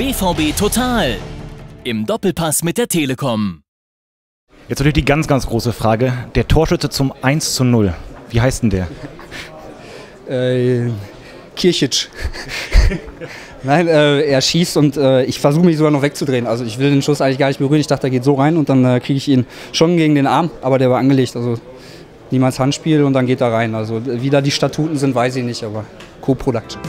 BVB Total. Im Doppelpass mit der Telekom. Jetzt natürlich die ganz, ganz große Frage. Der Torschütze zum 1 zu 0. Wie heißt denn der? Äh, Kirchitsch. Nein, äh, er schießt und äh, ich versuche mich sogar noch wegzudrehen. Also ich will den Schuss eigentlich gar nicht berühren. Ich dachte, er geht so rein und dann äh, kriege ich ihn schon gegen den Arm, aber der war angelegt. Also niemals Handspiel und dann geht er rein. Also wie da die Statuten sind, weiß ich nicht, aber Co-Production.